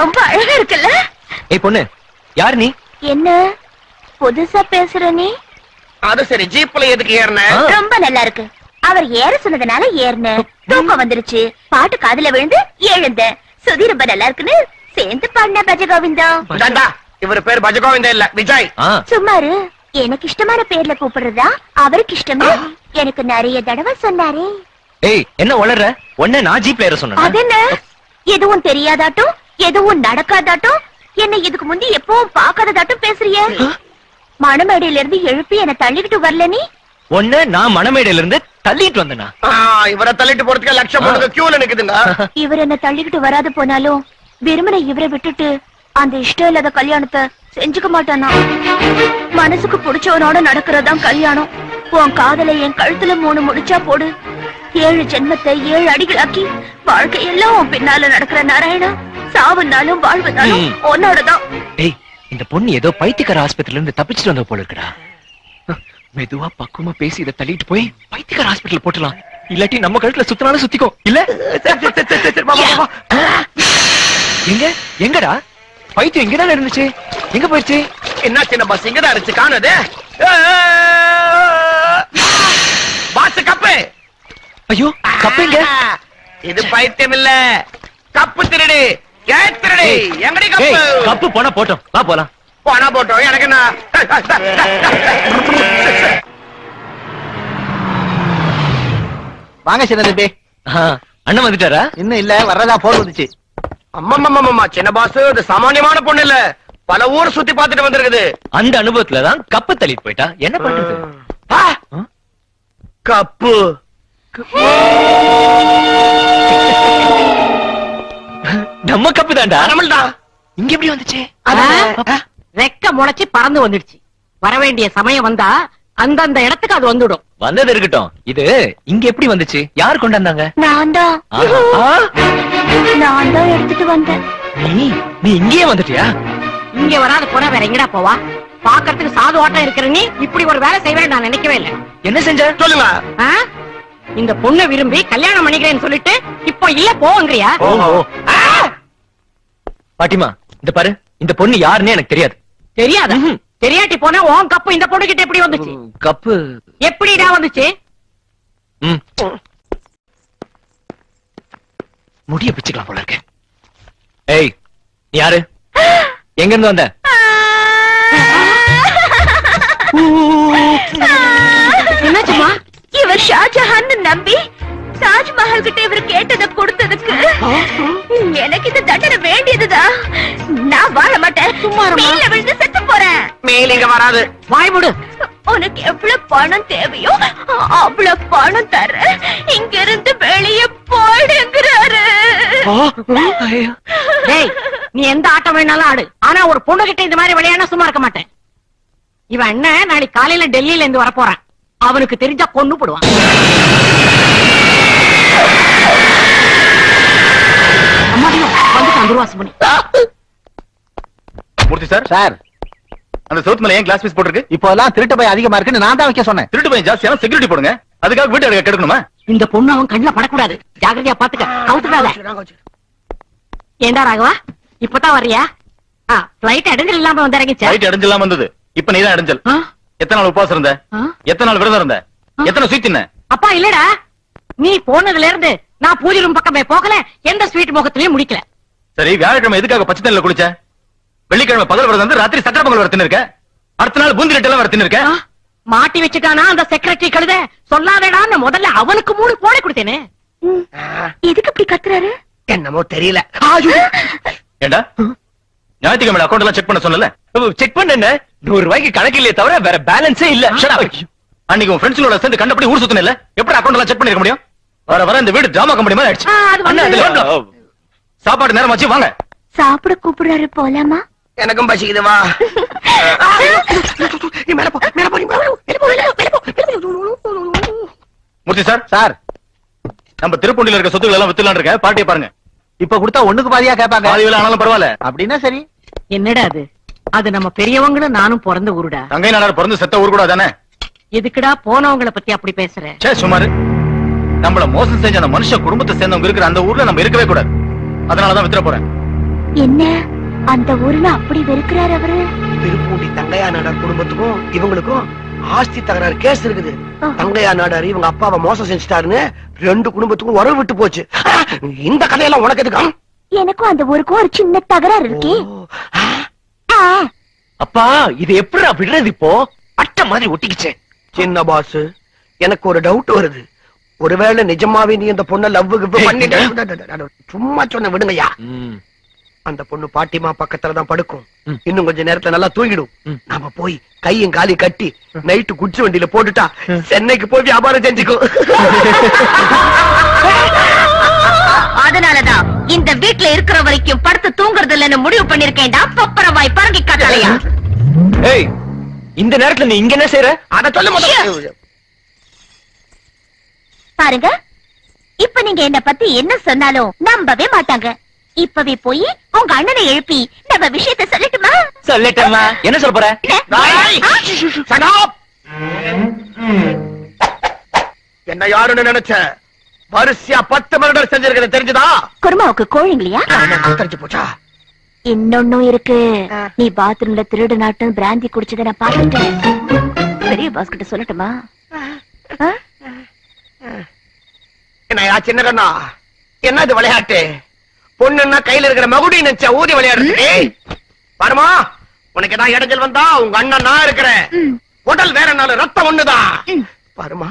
ரொம்ப அழகா இருக்குல்ல? ஏய் பொண்ணு யார் நீ? என்ன? புதுசா பேசுற நீ? அது சரி ஜீப்ல எதுக்கு ஏறின. ரொம்ப நல்லா இருக்கு. அவர் ஏற சொன்னதுனால ஏறினேன். தூக்கம் வந்துருச்சு. பாட்டு காதுல விழுந்து எழுந்த சுதி ரொம்ப நல்லா இருக்குன்னு சேர்ந்து பாடின பஜ கோவிந்தம் இந்தாண்டா, இவர் பேர் பஜகோவிந்தா இல்ல விஜய். ஆ. சும்மாரு எனக்கு இஷ்டமான பேர்ல கூப்பிடுறதா அவருக்கு இஷ்டமே? எனக்கு நிறைய தடவை சொன்னாரே. ஏய் என்ன வளர்ற உன்ன நான் ஜீப்ல ஏற சொன்னேன்? அதென்ன? எதுவும் தெரியாதாட்டும்? எதுவும் நடக்காதாட்டும்? என்ன இதுக்கு முந்தி எப்பவும் பார்க்காததாட்டும் பேசுறியே? மணமேடையில இருந்து எழுப்பி என்ன தள்ளிக்கிட்டு வரல நீ? ஒண்ணு நான் மணமேடையில இருந்து தள்ளிட்டு வந்தேனா இவரை தள்ளிட்டு போறதுக்கு லட்சம் பொண்ணுங்க கியூல நிக்குதுங்க. இவர் என்ன தள்ளிக்கிட்டு வராது போனாலும் வெறுமனை இவரை விட்டுட்டு அந்த இஷ்டம் இல்லாத கல்யாணத்தை செஞ்சுக்க மாட்டானா? மனசுக்கு பிடிச்சவனோட நடக்கிறதாம் கல்யாணம். உன் காதலை என் கழுத்துல மூணு முடிச்சா போடு. ஏழு ஜென்மத்தை ஏழு அடிகளாக்கி வாழ்க்கையெல்லாம் உன் பின்னால நடக்கிற நாராயணா. சாவுனாலும் வாழ்வுனாலும் ம். உன்னோடதான். டேய் இந்த பொண்ணு ஏதோ பைத்தியக்கார ஆஸ்பத்திரில இருந்து தப்பிச்சிட்டு வந்த போல இருக்குடா மெதுவா பக்குவமா பேசி இதை தள்ளிட்டு போய் பைத்தியக்கார ஹாஸ்பிட்டல் போட்டுலாம் இல்லாட்டி நம்ம கழுத்துல சுத்தினாலும் சுத்திக்கோ. இல்ல? எங்க? எங்கடா? பைத்தியம் இங்கதானே இருந்துச்சு. எங்க போயிடுச்சு? என்ன சின்ன பஸ் இங்கதான் இருந்துச்சு காணுது பாஸ் கப்பு. ஐயோ கப்பைங்க இது பைத்தியம் இல்ல. கப்பு திருடு. கப்பு? கப்பு போனா போட்டோம். வா போலாம். போனா போட்டோம். எனக்கு என்ன? வாங்க சின்ன தம்பி. அண்ணன் வந்துட்டாரா? இன்னும் இல்ல வர்றதா போன் வந்துச்சு. அம்மம்மம்மம்மா சின்ன பாஸ் இது சாமானியமான பொண்ணு இல்ல. பல ஊர் சுத்தி பார்த்துட்டு வந்திருக்குது. அந்த அனுபவத்துல தான் கப்பு தள்ளிட்டு போயிட்டா. என்ன பண்றது? கப்பு. நம்ம கப்பு தான்டா. நம்மள்டா இங்க எப்படி வந்துச்சு? ரெக்க முளைச்சு பறந்து வந்துடுச்சு. வர வேண்டிய சமயம் வந்தா அந்தந்த இடத்துக்கு அது வந்துடும். வந்தது இருக்கட்டும். இது இங்க எப்படி வந்துச்சு? யார் கொண்டாந்தாங்க நான் தான் நான் தான் எடுத்துட்டு வந்தேன். நீ நீ இங்கேயே வந்துட்டியா? இங்க வராத போனா வேற எங்கடா போவா? பாக்குறதுக்கு சாது ஓட்டம் இருக்கிற நீ இப்படி ஒரு வேலை செய்வேன் நான் நினைக்கவே இல்லை. என்ன செஞ்ச? சொல்லுங்க? இந்த பொண்ணை விரும்பி கல்யாணம் பண்ணிக்கிறேன்னு சொல்லிட்டு இப்போ இல்ல போவங்கிறியா ஓஹோ பாட்டிமா இந்த பாரு. இந்த பொண்ணு யாருன்னே எனக்கு தெரியாது. தெரியாதா? தெரியாட்டி போனா உன் கப்பு இந்த பொண்ணு கிட்ட எப்படி வந்துச்சு? கப்பு. எப்படிடா வந்துச்சு. முடிய பிச்சுக்கலாம் போல இருக்கு. ஏய் யாரு? எங்க இருந்து வந்த? என்னாச்சுமா இவர் ஷாஜஹான் நம்பி தாஜ்மஹால் கிட்ட இவர் கேட்டதை கொடுத்ததுக்கு எனக்கு இந்த தண்டனை வேண்டியதுதான் நான் வாழ மாட்டேன். மேல விழுந்து செத்து போறேன். மேல இங்க வராது. வாய் விடு உனக்கு எவ்வளவு பணம் தேவையோ அவ்வளவு பணம் தர இங்க இருந்து வெளியே. டேய் நீ எந்த ஆட்டம் வேணாலும் ஆடு. ஆனா ஒரு பொண்ணு கிட்ட இந்த மாதிரி விளையாட சும்மா இருக்க மாட்டேன். இவன் அண்ணன் நாளைக்கு காலையில டெல்லியில இருந்து வர போறான் அவனுக்கு தெரிஞ்சா கொன்னு போடுவான். மூர்த்தி சார்? சார். அந்த சவுத் மேல ஏன் கிளாஸ் பீஸ் போட்டிருக்கு? இப்போ எல்லாம் திருட்டு பை அதிகமா இருக்குன்னு நான் தான் வைக்க சொன்னேன். திருட்டு பையன் ஜாஸ்தியான செக்யூரிட்டி போடுங்க. அதுக்காக வீட்டு அடக்க கெடுக்கணுமா? இந்த பொண்ணு அவன் கண்ணுல படக்கூடாது. ஜாக்கிரதையா பாத்துக்க. கவுத்துடாத. ஏண்டா ராகவா? இப்பதான் வர்றியா? பிளைட் அடைஞ்சல் இல்லாம வந்து இறங்கிச்சா ரைட் அடைஞ்சலாம் வந்தது. இப்ப நீதான் அடைஞ்சல்? எத்தனை நாள் உபவாசம் இருந்த? எத்தனை நாள் விரதம் இருந்த? எத்தனை ஸ்வீட் தின்ன அப்பா இல்லடா. நீ போனதுல இருந்து நான் பூஜை ரூம் பக்கமே போகல எந்த ஸ்வீட் முகத்திலயும் முடிக்கல. சரி வியாழக்கிழமை எதுக்காக பச்சை தண்ணில குளிச்ச? வெள்ளிக்கிழமை பகல் விரதம் வந்து ராத்திரி சக்கரை பொங்கல் வரத்தின்னு இருக்க அடுத்த நாள் பூந்தி ரெட்டெல்லாம் வரத்தின்னு இருக்க? மாட்டி வச்சுட்டானா அந்த செக்ரட்டரி கழுத? சொல்லாதடான்னு முதல்ல அவனுக்கு மூணு போட கொடுத்தேனே. எதுக்கு இப்படி கத்துறாரு? என்னமோ தெரியல. ஏண்டா? ஞாயிற்றுக்கிழமை அக்கௌண்ட் எல்லாம் செக் பண்ண சொன்னல? செக் பண்ண என்ன? நூறு ரூபாய்க்கு கணக்கு இல்லையே தவிர வேற பேலன்ஸே இல்ல. அன்னைக்கு உன் ஃப்ரெண்ட்ஸோட சேர்ந்து கண்டபடி ஊர் சுத்தின இல்ல? எப்படி அக்கௌண்ட் எல்லாம் செக் பண்ணிருக்க முடியும்? வர வர இந்த வீடு டிராமா கம்பெனி மாதிரி ஆயிடுச்சு. சாப்பாடு நேரம் ஆச்சு வாங்க. சாப்பிட கூப்பிடுறாரு போலாமா? எனக்கும் பசிக்குது வா. மூர்த்தி சார். சார். நம்ம திருப்பூண்டில இருக்க சொத்துக்கள் எல்லாம் வித்துலாம் இருக்க பாட்டியை பாருங்க. இப்ப கொடுத்தா ஒண்ணுக்கு பாதியா கேட்பாங்க. பாதி வேலை ஆனாலும் பரவாயில்ல. அப்படின்னா சரி. என்னடா அது? அது நம்ம பெரியவங்களும் நானும் பிறந்த ஊருடா. தங்கை நாடார் பிறந்து செத்த ஊர் கூட தானே எதுக்குடா போனவங்கள பத்தி அப்படி பேசுற? சே சுமாரு. நம்மள மோசம் செஞ்ச அந்த மனுஷ குடும்பத்தை சேர்ந்தவங்க இருக்கிற அந்த ஊர்ல நம்ம இருக்கவே கூடாது. அதனாலதான் வித்துற போறேன். என்ன? அந்த ஊர்ல அப்படி வெறுக்கிறாரு அவரு? திருப்பூண்டி தங்கையா நாடார் குடும்பத்துக்கும் இவங்களுக்கும் ஆஸ்தி தகராறு கேஸ் இருக்குது. தங்கையா நாடார் இவங்க அப்பாவை மோசம் செஞ்சுட்டாருன்னு ரெண்டு குடும்பத்துக்கும் உறவு விட்டு போச்சு. இந்த கதையெல்லாம் உனக்கு எதுக்கு? எனக்கும் அந்த ஊருக்கும் ஒரு சின்ன தகராறு இருக்கே. அப்பா இது எப்படிடா விடுறது இப்போ? அட்டை மாதிரி ஒட்டிக்கிச்சே. சின்ன பாஸ் எனக்கு ஒரு டவுட் வருது. ஒருவேளை நிஜமாவே நீ இந்த பொண்ண லவ் பண்ணிட்ட? சும்மா சொன்ன விடுங்கய்யா. அந்த பொண்ணு பாட்டிமா பக்கத்துல தான் படுக்கும். இன்னும் கொஞ்ச நேரத்துல நல்லா தூங்கிடும். நாம போய் கையும் காலி கட்டி நைட்டு குச்சி வண்டியில போட்டுட்டா சென்னைக்கு போய் வியாபாரம் செஞ்சுக்கோ அதனாலதான் இந்த வீட்ல இருக்கிற வரைக்கும் படுத்து தூங்குறது இல்லைன்னு முடிவு பண்ணிருக்கேன்டா பப்பரவாய் பறங்கி காட்டாலையா ஏய் இந்த நேரத்துல நீ இங்க என்ன செய்யற அத சொல்ல முதல்ல பாருங்க இப்ப நீங்க என்ன பத்தி என்ன சொன்னாலும் நம்பவே மாட்டாங்க இப்பவே போய் உங்க அண்ணனை எழுப்பி நம்ம விஷயத்த சொல்லட்டுமா சொல்லட்டேம்மா என்ன சொல்ல போற! என்ன யாருன்னு நினைச்ச வரிசையா பத்து மர்டர் செஞ்சிருக்கிறது தெரிஞ்சுதா? குருமாவுக்கு கோழிங்களையா தெரிஞ்சு போச்சா? இன்னொன்னும் இருக்கு. நீ பாத்ரூம்ல திருடு நாட்டு பிராந்தி குடிச்சதை நான் பாத்துட்டேன் பெரிய பாஸ் கிட்ட சொல்லட்டுமா? என்னையா சின்ன கண்ணா? என்ன இது விளையாட்டு? பொண்ணுன்னா கையில இருக்கிற மகுடி நினைச்ச ஊதி விளையாடுறது. ஏய், பாருமா உனக்கு ஏதாவது இடைஞ்சல் வந்தா உங்க அண்ணன் நான் இருக்கிறேன். உடல் வேற நாள் ரத்தம் ஒண்ணுதான் ம். பாருமா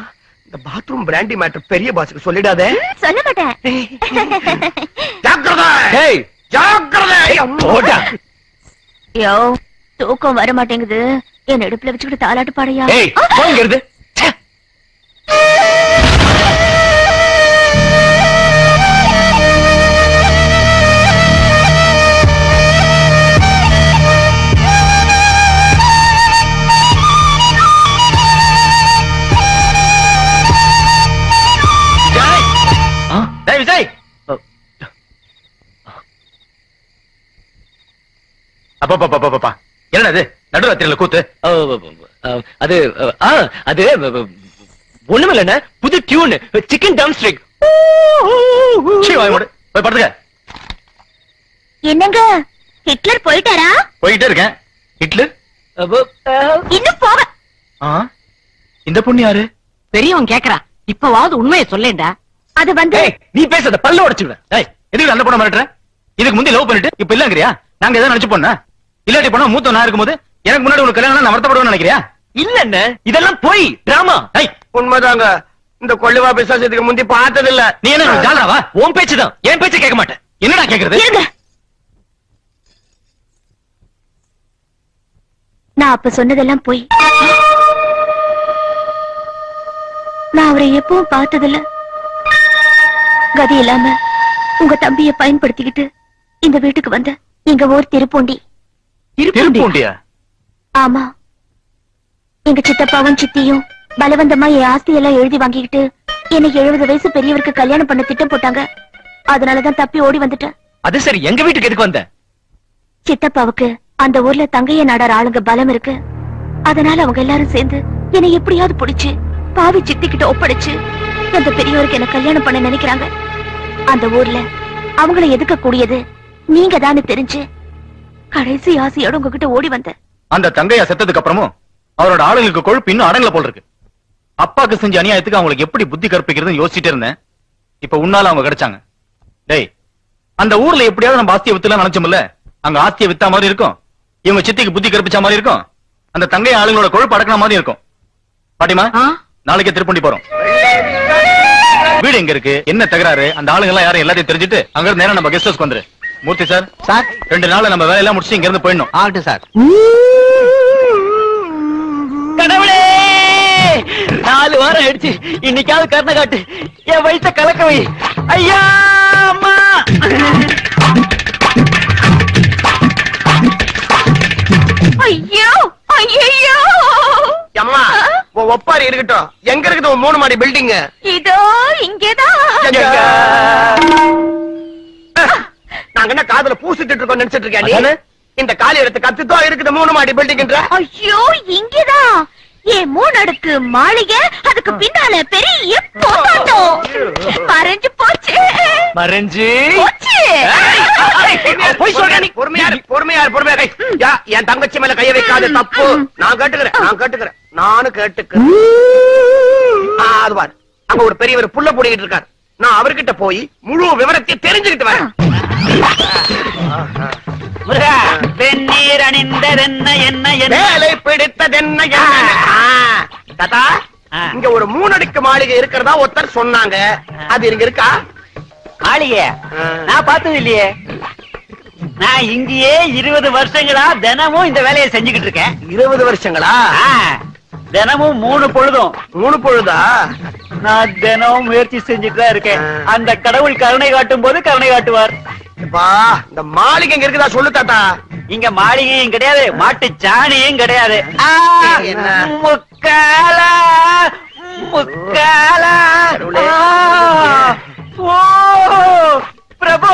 இந்த பாத்ரூம் பிராண்டி மேட்டர் பெரிய பாஸுக்கு சொல்லிடாதே. சொல்ல மாட்டேன். ஜாக்கிரதை. ஏய் ஜாக்கிரதை. போடா. யோ தூக்கம் வர மாட்டேங்குது. என் இடுப்புல வச்சுக்கிட்டு தாலாட்டு பாடையா போங்கிறது விஜய்! அப்பா என்னடா இது? நடுராத்திரியில கூத்து. அது ஆ, அது ஒண்ணுமில்ல புது டியூன். சிக்கன் டம் ஸ்ட்ரிக். போய் படுத்துக்க. என்னங்க? ஹிட்லர் போயிட்டாரா? போய்கிட்டே இருக்கேன். ஹிட்லர்? இன்னும் போக ஆ? இந்த பொண்ணு யாரு? பெரியவன் கேக்குறான். இப்பவாவது உண்மையை சொல்லேன்டா. அது வந்து ஏய் நீ பேசாத பல்ல உடைச்சுடுவேன் டேய் எதுக்கு அந்த பொண்ணை மிரட்டுற? இதுக்கு முந்தி லவ் பண்ணிட்டு இப்ப இல்லங்கறியா? நாங்க எதாவது நினைச்சு போனா? இல்லாட்டி போனா மூத்த நான் இருக்கும்போது எனக்கு முன்னாடி உனக்கு கல்யாணம் நான் வருத்தப்படுவேன்னு நினைக்கிறியா? இல்ல என்ன இதெல்லாம் போய் டிராமா டேய் உண்மைதாங்க. இந்த கொள்ளுவா பிசாசத்துக்கு முந்தி பார்த்தது இல்ல நீ என்ன ஜாலராவா? உன் பேச்சுதான் என் பேச்ச கேட்க மாட்டேன். என்னடா கேக்குறது? நான் அப்ப சொன்னதெல்லாம் போய். நான் அவரை எப்பவும் பார்த்ததில்ல. கதி இல்லாம உங்க தம்பிய பயன்படுத்திக்கிட்டு இந்த வீட்டுக்கு வந்த எங்க ஊர் திருப்பூண்டி. திருப்பூண்டியா? ஆமா. எங்க சித்தப்பாவும் சித்தியும் பலவந்தமா என் ஆஸ்தி எல்லாம் எழுதி வாங்கிக்கிட்டு என்னை எழுபது வயசு பெரியவருக்கு கல்யாணம் பண்ண திட்டம் போட்டாங்க. அதனாலதான் தப்பி ஓடி வந்துட்டேன். அது சரி எங்க வீட்டுக்கு எதுக்கு வந்த? சித்தப்பாவுக்கு அந்த ஊர்ல தங்கைய நாடார் ஆளுங்க பலம் இருக்கு. அதனால அவங்க எல்லாரும் சேர்ந்து என்னை எப்படியாவது பிடிச்சு பாவி சித்திக்கிட்ட ஒப்படைச்சு அந்த பெரியவருக்கு என்ன கல்யாணம் பண்ண நினைக்கிறாங்க? அந்த ஊர்ல அவங்கள எதுக்க கூடியது? நீங்க தானே தெரிஞ்சு கடைசி ஆசையோட உங்ககிட்ட ஓடி வந்தேன். அந்த தங்கையா செத்ததுக்கு அப்புறமும் அவரோட ஆளுங்களுக்கு கொழுப்பு இன்னும் அடங்கல போல் இருக்கு. அப்பாக்கு செஞ்ச அநியாயத்துக்கு அவங்களுக்கு எப்படி புத்தி கற்பிக்கிறதுன்னு யோசிச்சுட்டே இருந்தேன். இப்ப உன்னால அவங்க கிடைச்சாங்க. டேய் அந்த ஊர்ல எப்படியாவது நம்ம ஆஸ்தியை வித்துலாம் நினைச்சோம்ல? அங்க ஆஸ்தியை வித்தா மாதிரி இருக்கும். இவங்க சித்திக்கு புத்தி கற்பிச்ச மாதிரி இருக்கும். அந்த தங்கை ஆளுங்களோட கொழுப்பு அடக்கின மாதிரி இருக்கும். பாட்டிமா? நாளைக்கே திருப்பண்டி போறோம். வீடு எங்க இருக்கு? என்ன தகராறு? அந்த ஆளுங்க எல்லாம் யாரும் எல்லாத்தையும் தெரிஞ்சுட்டு அங்க இருந்து நேரா நம்ம கெஸ்ட் ஹவுஸ்க்கு வந்துரு. Murthy sir sir. ரெண்டு நாள்ல நம்ம வேலையெல்லாம் முடிச்சு இங்க இருந்து போயிடணும். ஆகட்டும் சார். கடவுளே! நாலு வாரம் ஆயிடுச்சு. இன்னைக்காவது கருணை காட்டு. என் வயித்த கலக்க வை. ஐயா அம்மா! ஐயோ ஐயோ! உன் ஒப்பாரி இருக்கட்டும். எங்க இருக்குது உன் மூணு மாடி பில்டிங் இதோ இங்கேதான் நாங்க என்ன காதுல பூசிட்டு இருக்கோம் நினைச்சிட்டு இருக்கேன்? இந்த காலி இடத்து கத்துதோ இருக்குது மூணு மாடி பில்டிங்ன்ற ஐயோ இங்கேதான் ஏன் மூணு அடுக்கு மாளிகை? அதுக்கு பின்னால பெரிய போராட்டம் மறைஞ்சு போச்சு. மறைஞ்சு என் தங்கச்சி மேல கைய வைக்காத தப்பு. நான் கேட்டுக்கிறேன் நான் கேட்டுக்கிறேன். நானும் கேட்டுக்கிறேன். அது பாரு. அங்க ஒரு பெரியவர் புள்ள போடிக்கிட்டு இருக்காரு. நான் அவர்கிட்ட போய் முழு விவரத்தை தெரிஞ்சுக்கிட்டு வரேன். வெந்நீர் அணிந்ததென்ன என்ன வேலை பிடித்ததென்ன தாத்தா. இங்க ஒரு மூணடுக்கு மாளிகை இருக்கிறதா ஒருத்தர் சொன்னாங்க. அது இங்க இருக்கா? மாளிகை. நான் பார்த்தது இல்லையே. நான் இங்கேயே இருபது வருஷங்களா தினமும் இந்த வேலையை செஞ்சுக்கிட்டு இருக்கேன். இருபது வருஷங்களா? தினமும் மூணு பொழுதும். மூணு பொழுதா? நான் தினமும் முயற்சி செஞ்சுட்டு தான் இருக்கேன். அந்த கடவுள் கருணை காட்டும் போது கருணை காட்டுவார். பா இந்த மாளிகை இங்க இருக்குதா சொல்லு தாத்தா. இங்க மாளிகையும் கிடையாது மாட்டு சாணியும் கிடையாது? முக்காலா முக்காலா. ஓ பிரபு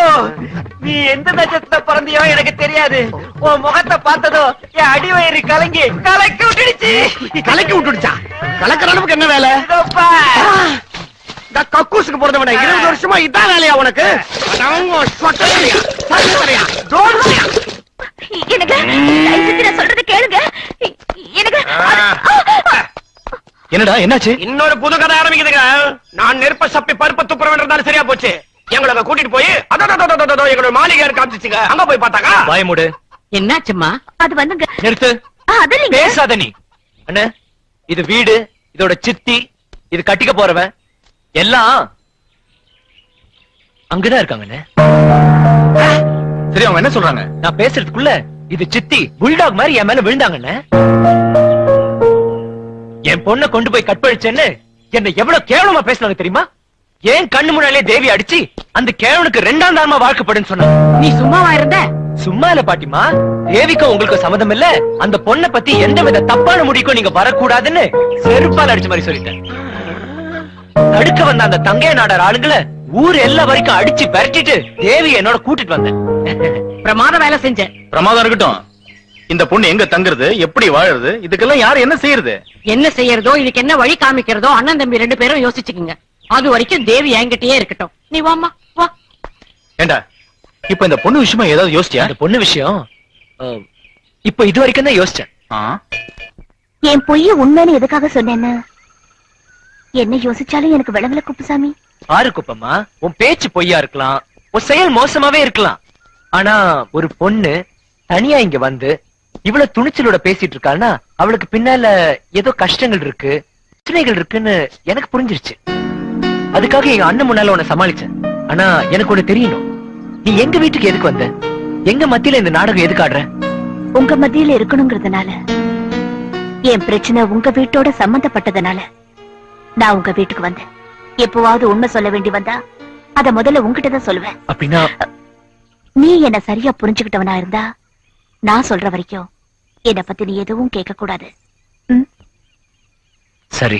நீ எந்த நட்சத்திர பிறந்தியோ எனக்கு தெரியாது. உன் முகத்தை பார்த்ததோ என் அடிவயிறு கலங்கி கலக்கி விட்டுடுச்சு. கலக்கி விட்டுடுச்சா? கலக்கிற அளவுக்கு என்ன வேலை? கக்கூசுக்கு போறத விட இருபது வருஷமா இதான் வேலையா உனக்கு? என்னடா என்னாச்சு? இன்னொரு புது கதை ஆரம்பிக்குதுங்க. நான் நெருப்ப சப்பி பருப்ப துப்புற இருந்தாலும் சரியா போச்சு. எங்களை கூட்டிட்டு போய் அதோ, எங்களோட மாளிகை காமிச்சிச்சுங்க. அங்க போய் பார்த்தாக்கா? வாயமுடு என்னாச்சும்மா? அது வந்துங்க. நிறுத்து. பேசாத நீ. அண்ணே இது வீடு இதோட சித்தி இது கட்டிக்க போறவன். எல்லாம் அங்கதான் இருக்காங்கண்ணே சரி அவங்க என்ன சொல்றாங்க? நான் பேசுறதுக்குள்ள இது சித்தி புல்டாக் மாதிரி என் மேல விழுந்தாங்கண்ணே என் பொண்ணை கொண்டு போய் கற்பழிச்சேன்னு என்ன எவ்வளவு கேவலமா பேசுனாங்க தெரியுமா? ஏன் கண்ணு முன்னாலே தேவி அடிச்சு அந்த கேவனுக்கு ரெண்டாம் தாரமா வாழ்க்கைப்படுன்னு சொன்னாங்க. நீ சும்மாவா இருந்த? சும்மா இல்ல பாட்டிமா. தேவிக்கும் உங்களுக்கு சம்மதம் இல்ல. அந்த பொண்ணை பத்தி எந்த வித தப்பான முடிக்கும் நீங்க வரக்கூடாதுன்னு செருப்பால் அடிச்ச மாதிரி சொல்லிட்டேன். தடுக்க வந்த அந்த தங்கைய நாடார் ஆளுங்களை ஊர் எல்லா வரைக்கும் அடிச்சு விரட்டிட்டு தேவி என்னோட கூட்டிட்டு வந்தேன். பிரமாத வேலை செஞ்ச பிரமாதம் இருக்கட்டும். இந்த பொண்ணு எங்க தங்குறது? எப்படி வாழுறது? இதுக்கெல்லாம் யார் என்ன செய்யறது? என்ன செய்யறதோ இதுக்கு என்ன வழி காமிக்கிறதோ அண்ணன் தம்பி ரெண்டு பேரும் யோசிச்சுக்குங்க. அது வரைக்கும் தேவி என்கிட்டயே இருக்கட்டும். நீ வாம்மா வா. ஏண்டா இப்ப இந்த பொண்ணு விஷயமா ஏதாவது யோசிச்சியா? அந்த பொண்ணு விஷயம் இப்ப இது வரைக்கும் தான் யோசிச்சேன். ஆ? என் பொய்ய உண்மைன்னு எதுக்காக சொன்னேன்னு? என்ன யோசிச்சாலும் எனக்கு விளங்கல குப்புசாமி. ஆறு குப்பம்மா உன் பேச்சு பொய்யா இருக்கலாம் உன் செயல் மோசமாவே இருக்கலாம். ஆனா ஒரு பொண்ணு தனியா இங்க வந்து இவ்வளவு துணிச்சலோட பேசிட்டு இருக்கான்னா அவளுக்கு பின்னால ஏதோ கஷ்டங்கள் இருக்கு பிரச்சனைகள் இருக்குன்னு எனக்கு புரிஞ்சிருச்சு. அதுக்காக எங்க அண்ணன் முன்னால உன்னை சமாளிச்சேன். ஆனா எனக்கு ஒண்ணு தெரியணும். நீ எங்க வீட்டுக்கு எதுக்கு வந்த? எங்க மத்தியில இந்த நாடகம் எதுக்கு ஆடுற? உங்க மத்தியில இருக்கணுங்கிறதுனால. என் பிரச்சனை உங்க வீட்டோட சம்பந்தப்பட்டதுனால. நான் உங்க வீட்டுக்கு வந்தேன். எப்பவாவது உண்மை சொல்ல வேண்டி வந்தா அத முதல்ல உங்ககிட்ட தான் சொல்லுவேன். அப்படின்னா? நீ என்ன சரியா புரிஞ்சுக்கிட்டவனா இருந்தா நான் சொல்ற வரைக்கும் என்ன பத்தி நீ எதுவும் கேட்க கூடாது சரி.